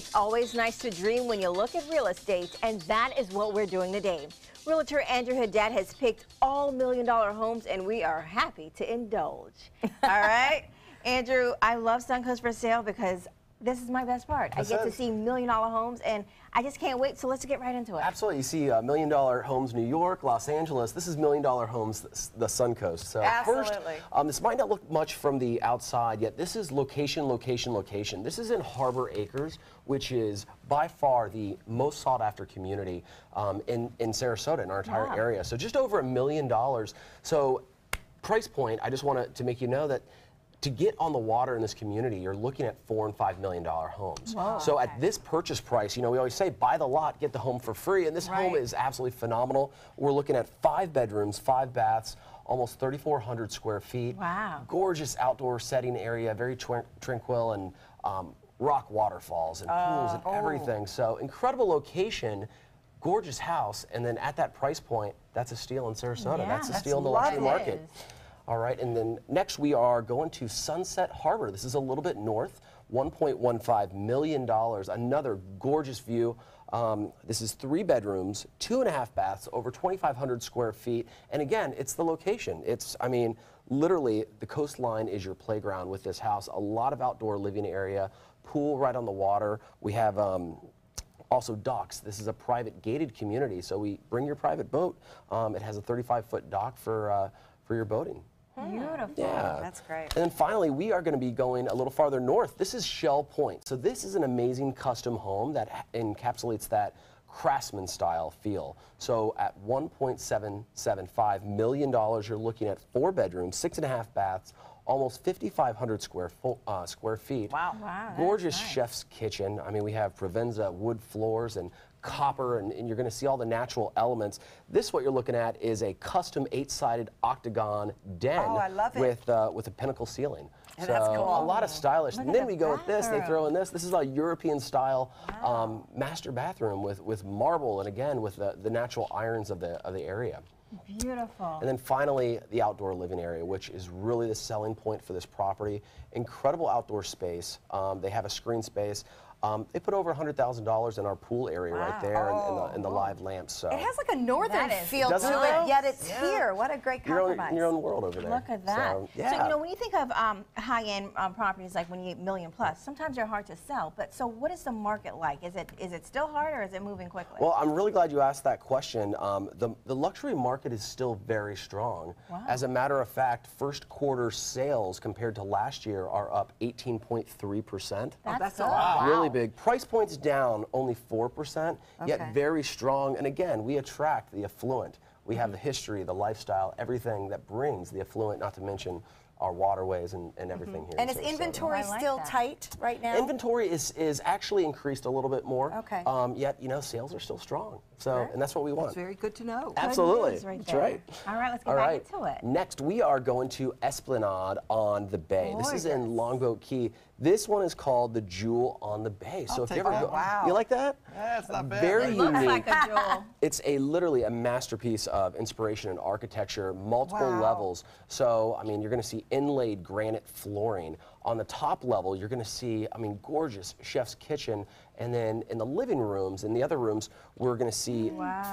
It's always nice to dream when you look at real estate, and that is what we're doing today. Realtor Andrew Haddad has picked all million dollar homes, and we are happy to indulge. all right? Andrew, I love Suncoast for Sale because this is my best part. This I get is. to see million dollar homes, and I just can't wait. So let's get right into it. Absolutely. You see uh, Million Dollar Homes New York, Los Angeles. This is Million Dollar Homes, the, the Suncoast. So first, um, this might not look much from the outside, yet this is location, location, location. This is in Harbor Acres, which is by far the most sought after community um, in, in Sarasota, in our entire Wow. area. So just over a million dollars. So price point, I just want to make you know that to get on the water in this community, you're looking at four and five million dollar homes. So at this purchase price, you know, we always say buy the lot, get the home for free, and this home is absolutely phenomenal. We're looking at five bedrooms, five baths, almost 3,400 square feet. Wow. Gorgeous outdoor setting area, very tranquil and um, rock waterfalls and pools and everything. So incredible location. Gorgeous house, and then at that price point, that's a steal in Sarasota. Yeah, that's a steal in the luxury market. All right, and then next we are going to Sunset Harbor. This is a little bit north, $1.15 million. Another gorgeous view. Um, this is three bedrooms, two and a half baths, over 2,500 square feet. And again, it's the location. It's, I mean, literally the coastline is your playground with this house. A lot of outdoor living area, pool right on the water. We have um, also docks. This is a private gated community, so we bring your private boat. Um, it has a 35-foot dock for uh, for your boating. Beautiful. Yeah, That's great. And then finally, we are going to be going a little farther north. This is Shell Point. So this is an amazing custom home that encapsulates that craftsman style feel. So at 1.775 million dollars, you're looking at four bedrooms, six and a half baths, almost 5,500 square uh, square feet. Wow. Wow, Gorgeous nice. chef's kitchen. I mean, we have Provenza wood floors and copper, and, and you're going to see all the natural elements. This, what you're looking at, is a custom eight-sided octagon den Oh, I love it. with uh, with a pinnacle ceiling. Yeah, so that's a lot of stylish. Look and then the we go with this. They throw in this. This is a European style um, master bathroom with with marble, and again with the, the natural irons of the of the area. Beautiful. And then finally, the outdoor living area, which is really the selling point for this property. Incredible outdoor space. Um, they have a screen space. Um, they put over $100,000 in our pool area right Wow. there and, and, Oh. the, and the live lamps. So It has like a northern That is feel to it, it? yet it's Yeah. here. What a great your own, compromise. in your own world over there. Look at that. So, yeah. you know, when you think of um, high-end um, properties like when you million plus, sometimes they're hard to sell. But so, what is the market like? Is it is it still hard or is it moving quickly? Well, I'm really glad you asked that question. Um, the, the luxury market is still very strong. Wow. As a matter of fact, first quarter sales compared to last year are up 18.3%. that's, that's a good. lot. Really big. Price points down only 4%, yet Okay. very strong. And again, we attract the affluent. We have the history, the lifestyle, everything that brings the affluent, not to mention our waterways and, and everything here. and in is Sarasota. inventory I like still that. tight right now? Inventory is, is actually increased a little bit more. Okay. Um, yet, you know, sales are still strong. So, Great. and that's what we want. That's very good to know. Absolutely. right That's there. right. All right, let's get All back right. into it. Next, we are going to Esplanade on the Bay. This is in Longboat Key. This one is called the Jewel on the Bay. So I'll if you ever go. Wow. you like that? Yeah, it's not bad. Very It Looks unique. like a jewel. It's a literally a masterpiece of inspiration and architecture, multiple Wow. levels. So, I mean, you're going to see inlaid granite flooring. On the top level, you're going to see, I mean, gorgeous chef's kitchen. And then in the living rooms, in the other rooms, we're going to see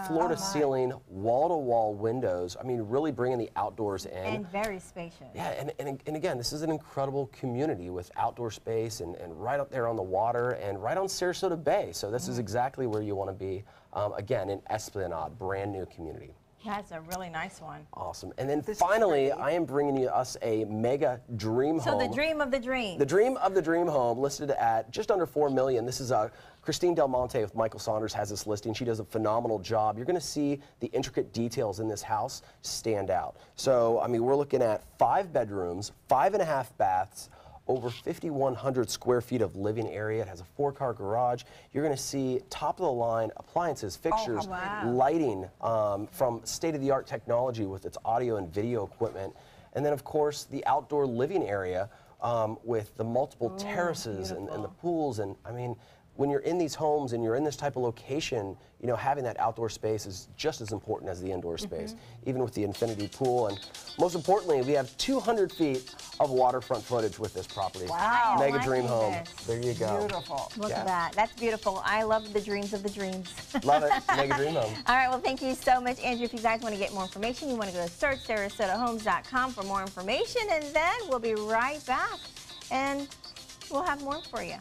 floor to ceiling, wall to wall windows. I mean, really bringing the outdoors in. and very spacious. Yeah, and, and, and again, this is an incredible community with outdoor space and, and right up there on the water and right on Sarasota Bay. So this is exactly where you want to be. Um, again, in Esplanade, brand new community. That's a really nice one. Awesome. And then This finally. I am bringing you us a mega dream So home. So the dream of the dream. The dream of the dream home listed at just under four million. This is uh, Christine Del Monte with Michael Saunders has this listing. She does a phenomenal job. You're going to see the intricate details in this house stand out. So I mean, we're looking at five bedrooms, five and a half baths. Over 5,100 square feet of living area. It has a four-car garage. You're going to see top-of-the-line appliances, fixtures, wow. lighting um, from state-of-the-art technology with its audio and video equipment. And then, of course, the outdoor living area um, with the multiple terraces and, and the pools. And I mean, when you're in these homes and you're in this type of location, you know, having that outdoor space is just as important as the indoor space, Mm-hmm. even with the infinity pool. And most importantly, we have 200 feet of waterfront footage with this property. Wow. I'm Mega dream liking home. this. There you go. Beautiful. Look Yeah. at that. That's beautiful. I love the dreams of the dreams. Love it. Mega dream home. All right, well, thank you so much, Andrew. If you guys want to get more information, you want to go to searchsarasotahomes.com for more information, and then we'll be right back, and we'll have more for you.